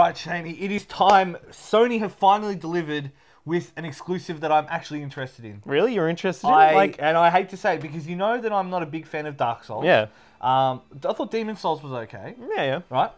right, Shaney, it is time. Sony have finally delivered with an exclusive that I'm actually interested in. Really, you're interested in I, it? Like, and I hate to say it because you know that I'm not a big fan of Dark Souls. Yeah. Um, I thought Demon Souls was okay, yeah, yeah. right?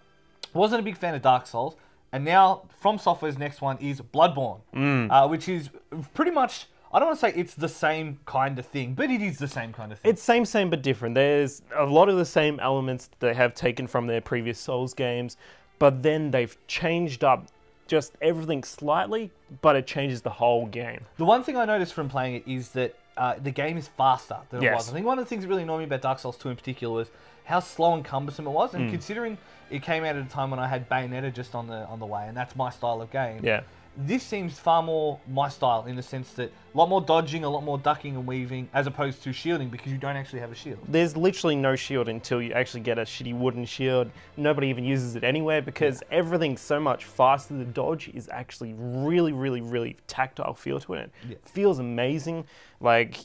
Wasn't a big fan of Dark Souls, and now From Software's next one is Bloodborne, Mm. uh, which is pretty much. I don't want to say it's the same kind of thing, but it is the same kind of thing. It's same, same, but different. There's a lot of the same elements they have taken from their previous Souls games, but then they've changed up just everything slightly, but it changes the whole game. The one thing I noticed from playing it is that uh, the game is faster than it Yes. was. I think one of the things that really annoyed me about Dark Souls 2 in particular was how slow and cumbersome it was. And considering it came out at a time when I had Bayonetta just on the on the way, and that's my style of game. Yeah. This seems far more my style in the sense that a lot more dodging, a lot more ducking and weaving, as opposed to shielding because you don't actually have a shield. There's literally no shield until you actually get a shitty wooden shield. Nobody even uses it anywhere because everything's so much faster. The dodge is actually really, really, really tactile feel to it. Yeah. It feels amazing. Like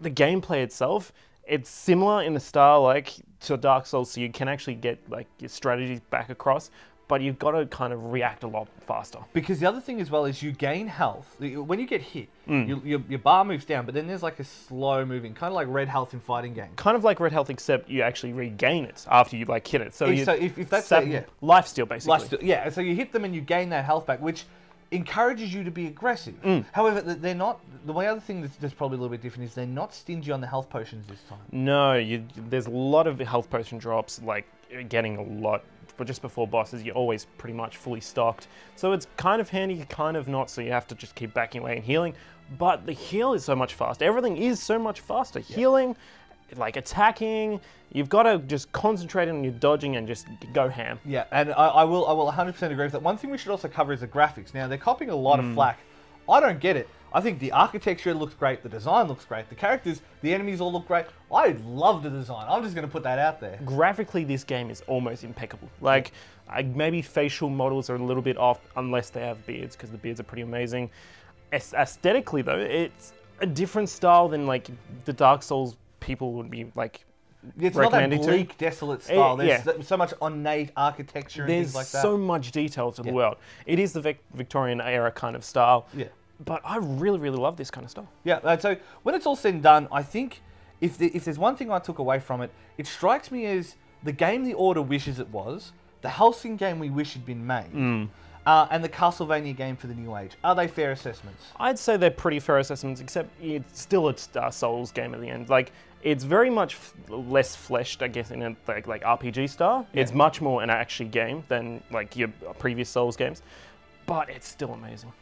the gameplay itself, it's similar in the style like to Dark Souls, so you can actually get like your strategies back across, but you've got to kind of react a lot faster. Because the other thing as well is you gain health when you get hit. Hmm. You, your, your bar moves down, but then there's like a slow moving, kind of like red health in fighting games. Kind of like Red Health, except you actually regain it after you like hit it. So, If- so if- if that's it, yeah. life steal basically. Lifesteal- yeah, so you hit them and you gain that health back, which encourages you to be aggressive. Mm. However, they're not. The way other thing that's, that's probably a little bit different is they're not stingy on the health potions this time. No, you, there's a lot of health potion drops, like getting a lot, but just before bosses, you're always pretty much fully stocked. So it's kind of handy, kind of not, so you have to just keep backing away and healing. But the heal is so much faster. Everything is so much faster. Healing, like attacking, you've got to just concentrate on your dodging and just go ham. Yeah, and I, I will. I will 100% agree with that. One thing we should also cover is the graphics. Now they're copying a lot Mm. of flack. I don't get it. I think the architecture looks great, the design looks great, the characters, the enemies all look great. I love the design. I'm just going to put that out there. graphically this game is almost impeccable like I, maybe facial models are a little bit off unless they have beards because the beards are pretty amazing Aes- aesthetically though it's a different style than like the dark souls people would be like It's not that recommending to. bleak, desolate style. There's yeah. so- much ornate architecture and there's things like that. so much detail to the Yeah. world it is the Vic- victorian era kind of style Yeah. but i really really love this kind of stuff Yeah, uh, so when it's all said and done, I think if the, if there's one thing I took away from it, it strikes me as the game the Order wishes it was, the Helsing game we wish had been made, Hmm. Uh, and the Castlevania game for the New Age. Are they fair assessments? I'd say they're pretty fair assessments, except it's still a Dark Souls game at the end. Like it's very much f- less fleshed, I guess, in a like, like RPG style. It's much more an action game than like your previous Souls games, but it's still amazing.